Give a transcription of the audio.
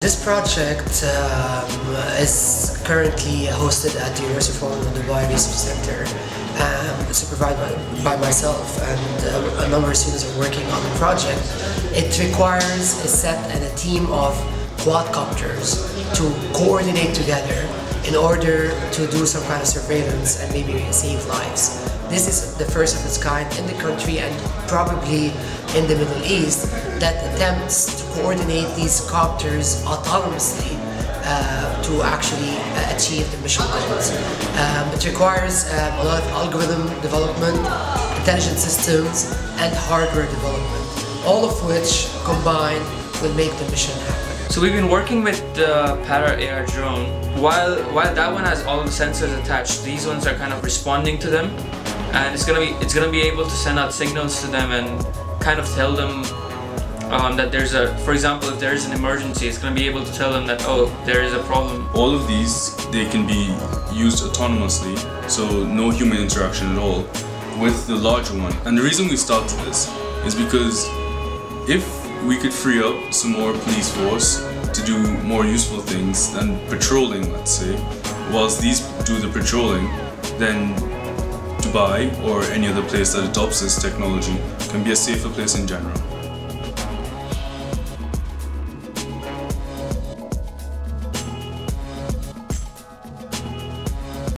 This project um, is currently hosted at the University of Wollongong Dubai Research Center, um, supervised by, by myself and uh, a number of students are working on the project. It requires a set and a team of quadcopters to coordinate together in order to do some kind of surveillance and maybe save lives. This is the first of its kind in the country and probably in the Middle East that attempts to coordinate these copters autonomously uh, to actually uh, achieve the mission goals. Um, it requires um, a lot of algorithm development, intelligent systems, and hardware development, all of which combined will make the mission happen. So we've been working with the Parrot AR drone. While while that one has all the sensors attached, these ones are kind of responding to them, and it's gonna be it's gonna be able to send out signals to them and kind of tell them um, that there's a, for example, if there is an emergency, it's gonna be able to tell them that oh there is a problem. All of these they can be used autonomously, so no human interaction at all, with the larger one. And the reason we started this is because if we could free up some more police force to do more useful things than patrolling, let's say, whilst these do the patrolling, then Dubai or any other place that adopts this technology can be a safer place in general.